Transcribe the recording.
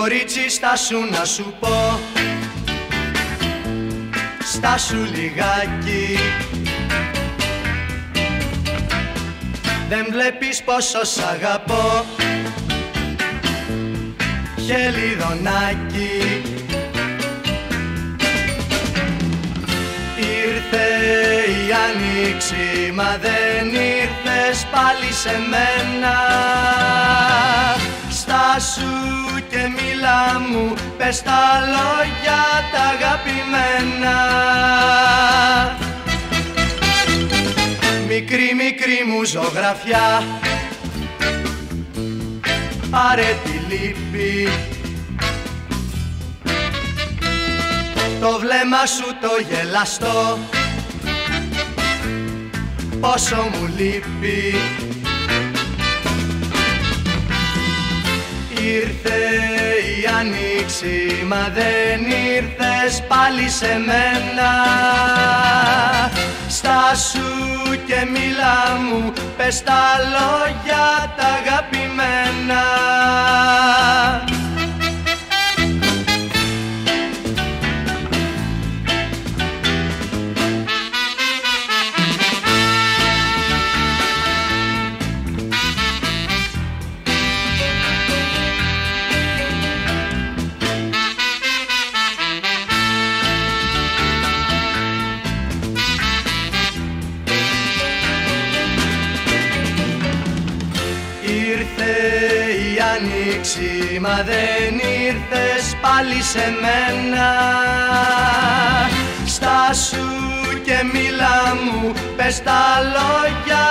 Κορίτσι στάσου να σου πω. Στάσου λιγάκι. Δεν βλέπεις πόσο σ' αγαπώ. Χελιδονάκι Ήρθε η άνοιξη μα δεν ήρθες πάλι σε μένα Στάσου και μίλα μου πες τα λόγια τα αγαπημένα. Μικρή μικρή μου ζωγραφιά Πάρε τη λύπη. Το βλέμμα σου το γελαστό Πόσο μου λείπει Ήρθε η άνοιξη μα δεν ήρθες πάλι σε μένα. Στάσου και μίλα μου πες τα λόγια τα άνοιξη μα δεν ήρθες πάλι σε μένα. Στάσου και μίλα μου πες τα λόγια